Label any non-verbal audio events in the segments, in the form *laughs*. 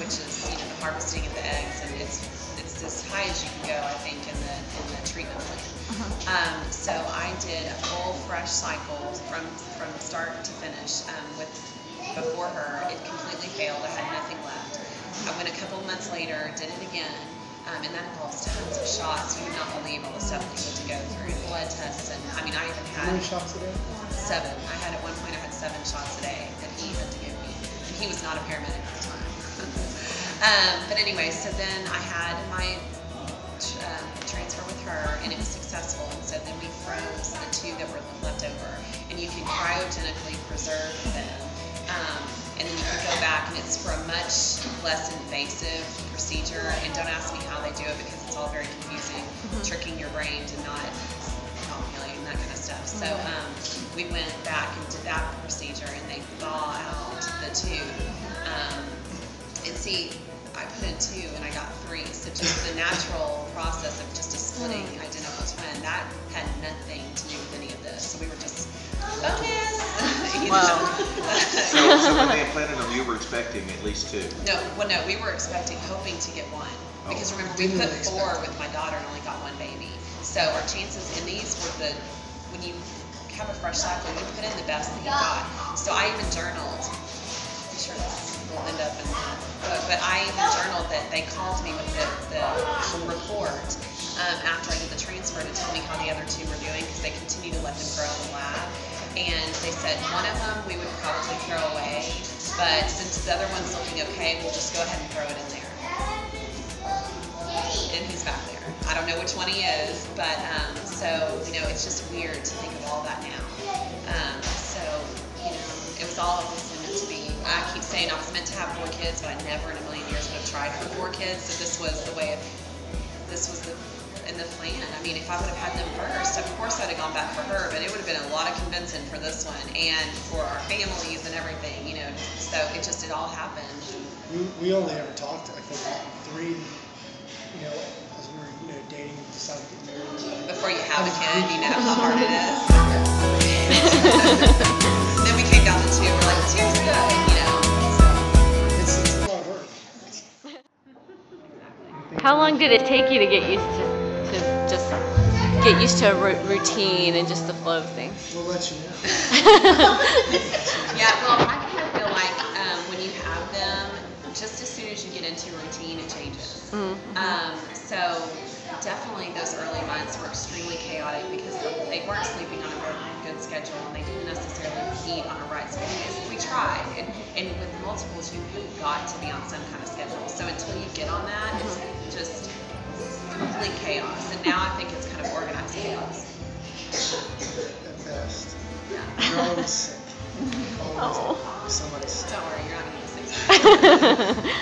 which is you know the harvesting of the eggs, and it's it's as high as you can go, I think, in the in the treatment plan. Uh-huh. Um, so I did a full fresh cycle from from start to finish um, with before her. It completely failed. I had nothing left. I went a couple months later, did it again, um, and that involves tons of shots. You would not believe all the stuff that you had to go through, blood tests, and I mean, I even had how many shots a day? Seven. I had at one point I had seven shots a day that he had to give me, and he was not a paramedic at the time um, but anyway, so then I had my um, transfer with her, and it was successful. And so then we froze the two that were left over, and you can cryogenically preserve them. Um, and then you can go back, and it's for a much less invasive procedure. And don't ask me how they do it because it's all very confusing, tricking your brain to not ovulating, that kind of stuff. So um, we went back and did that procedure, and they thaw out the tube. Um, and see, I put in two, and I got three. So just the natural process of just a splitting hmm. identical twin, that had nothing to do with any of this. So we were just bonus. *laughs* you Wow. So, know? so when they implanted them, you were expecting at least two. No, well, no, we were expecting, hoping to get one. Oh. Because remember, we put four with my daughter and only got one baby. So our chances in these were the, when you have a fresh cycle, you put in the best that you got. So I even journaled, I'm sure this will end up in the book, but I even journaled that they called me with the, the report um, after I did the transfer to tell me how the other two were doing because they continue to let them grow in the lab. And they said one of them we would probably throw away, but since the other one's looking okay, we'll just go ahead and throw it in there. And he's back there. I don't know which one he is, but um, so you know, it's just weird to think of all that now. Um, so you know, it was all I keep saying I was meant to have four kids, but I never in a million years would have tried for four kids. So this was the way of, this was the in the plan. I mean, if I would have had them first, of course I'd have gone back for her, but it would have been a lot of convincing for this one and for our families and everything, you know. So it just it all happened. We, we only ever talked, I think, three, you know, as we were, you know, dating and decided to get married. Before you have a kid, you know how hard it is. How long did it take you to get used to, to just get used to a routine and just the flow of things? We'll let you know. *laughs* yeah, well, I kind of feel like um, when you have them, just as soon as you get into routine, it changes. Mm. Um, so definitely those early months were extremely chaotic because they weren't sleeping on a very good schedule and they didn't necessarily eat on a right schedule. We tried, and, and with multiples, you have got to be on some kind of schedule. So until you get on that, it's just complete chaos. And now I think it's kind of organized chaos. At best. Yeah. You're always sick. Always Oh. somebody's sick. Don't worry, you're not going to get sick.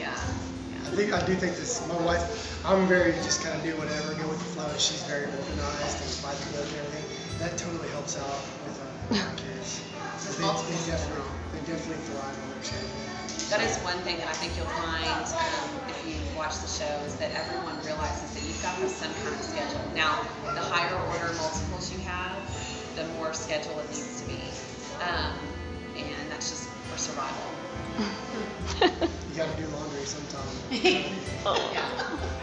Yeah. I think I do think this. My wife, I'm very just kind of do whatever, go with the flow. and She's very organized and by the book and everything. That totally helps out with uh, our, our kids. They, they definitely, they definitely thrive on their schedule. That is one thing that I think you'll find um, if you watch the show is that everyone realizes that you've got to have some kind of schedule. Now, the higher order multiples you have, the more schedule it needs to be. Um, and that's just for survival. *laughs* You got to do laundry sometime. *laughs* oh.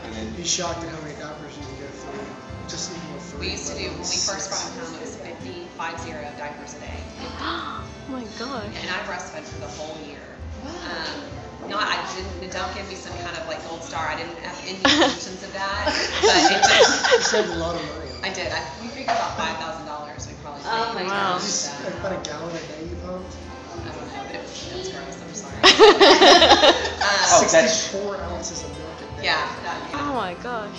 And then Be shocked at how many diapers you can go through. Just even with three. We used to do, when we first brought six. him home, it was 50, 50 diapers a day. *gasps* oh my gosh. And I breastfed for the whole year. Um, not, I didn't, don't give me some kind of like gold star. I didn't have any *laughs* intentions of that. But it *laughs* just, You saved a lot of money I did. I, we figured about five thousand dollars. We probably. Oh saved my Wow. with Just about a gallon a day you pumped. I don't know, but it was, it was gross. I'm sorry. *laughs* Oh, um, that's- 64 ounces of milk a day. yeah. That, Oh my gosh.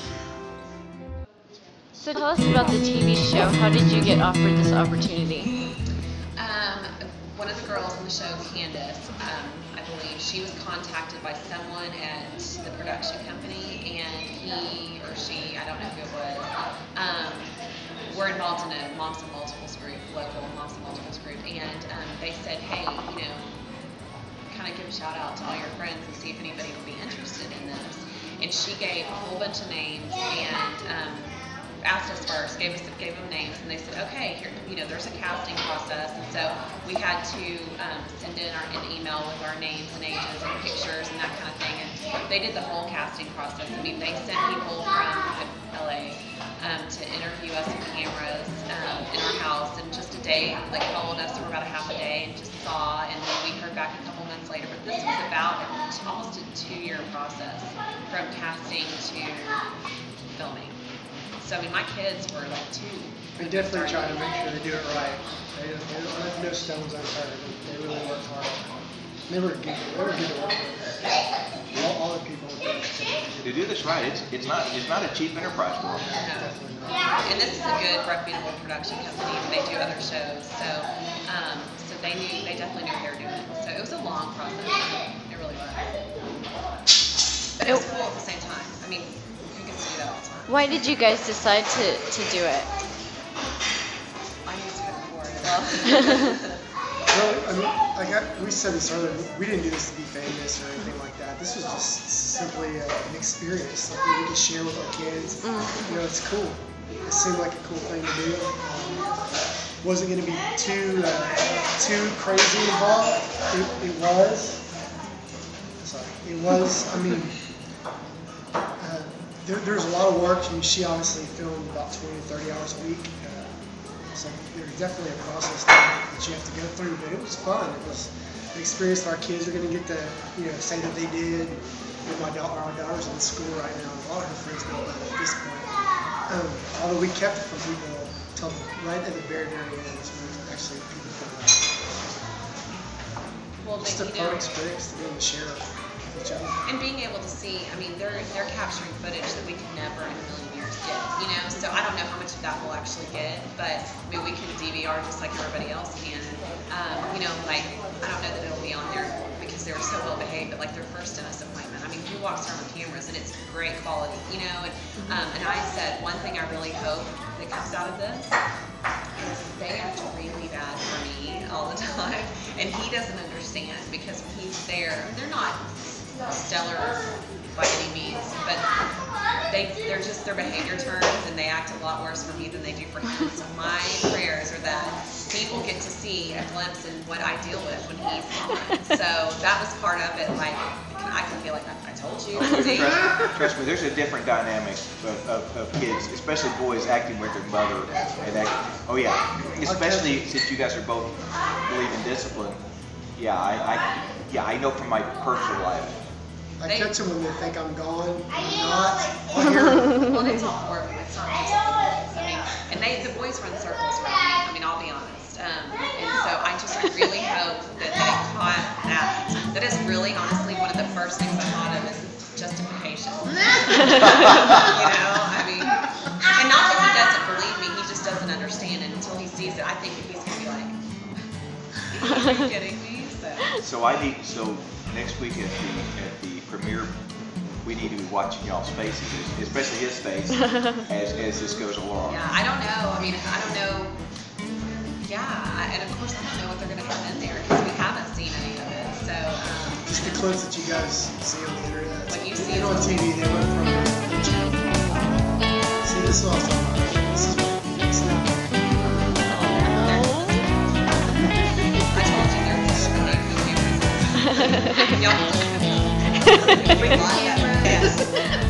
So tell us about the TV show. How did you get offered this opportunity? Um, one of the girls on the show, Candace, um, I believe, she was contacted by someone at the production company, and he or she, I don't know who it was, um, were involved in a Moms and Multiples group, local Moms and Multiples group, and um, they said, hey, you know, kind of give a shout out to all your friends and see if anybody would be interested in this. And she gave a whole bunch of names and um, asked us first, gave us gave them names, and they said, okay, here, you know, there's a casting process, and so we had to um, send in our an email with our names and ages and pictures and that kind of thing, and they did the whole casting process. I mean, they sent people from LA, um, to interview us with cameras um, in our house, and just a day, like followed us for about a half a day, and just saw, and then we heard back a couple months later. But this was about almost a two-year process from casting to filming. So I mean, my kids were like two. They definitely try to make sure they do it right. They don't, they don't leave no stones unturned. They really work hard. They were good. They were good to work with. All, all the people. To do this right, it's, it's not, it's not a cheap enterprise for them. No. And this is a good, reputable production company. They do other shows, so um, so they knew they definitely knew what they were doing. So it was a long process. It really was. But it Why did you guys decide to, to do it? I it's good for it. Well, I mean, like I, we said this earlier, we didn't do this to be famous or anything like that. This was just simply a, an experience, something we could share with our kids. You know, it's cool. It seemed like a cool thing to do. Um, wasn't going to be too uh, too crazy involved. It, it was. Sorry, it was. I mean, there, there's a lot of work. Mean, she obviously filmed about 20 to 30 hours a week. Uh, so there's definitely a process that that you have to go through, but it was fun. It was an experience that our kids are going to get to, you know, say that they did. You my daughter, our daughter's in school right now. A lot of her friends know about it at this point. Um, although we kept it from people till right at the very, very end. when actually people found out. well, Just a fun experience to be able to share and being able to see, I mean, they're they're capturing footage that we could never in a million years get, you know. So I don't know how much of that we'll actually get, but I mean, we can DVR just like everybody else can. Um, you know, like I don't know that it'll be on there because they were so well behaved, but like their first dentist appointment, I mean, he walks around with cameras and it's great quality, you know. And um, and I said one thing I really hope that comes out of this is they act really bad for me all the *laughs* time, and he doesn't understand because when he's there, they're not stellar by any means, but they they're just their behavior turns and they act a lot worse for me than they do for him. So my prayers are that people get to see a glimpse in what I deal with when he's gone. So that was part of it. Like I can feel like I, I told you. see? Trust, trust me, there's a different dynamic of, of, of kids, especially boys acting with their mother and act, oh yeah, especially since you guys are both believe in discipline. Yeah, I, I, yeah, I know from my personal life. I They- catch them when they think I'm gone. I'm not. I'll hear 'em. Well, it's all for them. It's not just the boys. I mean, and they, the boys run circles around me. I mean, I'll be honest. Um, and so I just really hope that they caught that. That is really, honestly, one of the first things I thought of is justification. *laughs* *laughs* you know, I mean, and not that he doesn't believe me. He just doesn't understand it until he sees it. I think he's gonna be like, *laughs* "Are you kidding me?" So. So I need, so next week at the, at the premiere, we need to be watching y'all's faces, especially his face, *laughs* as, as this goes along. Yeah, I don't know. I mean, I don't know. Yeah, and of course I don't know what they're gonna have in there because we haven't seen any of it. So, um, Just the clips that you guys see on the internet. What you see And is on TV, they went from the. See, this is what I'm talking about. This is what this is not- I told you there's *laughs* no cameras. Y'all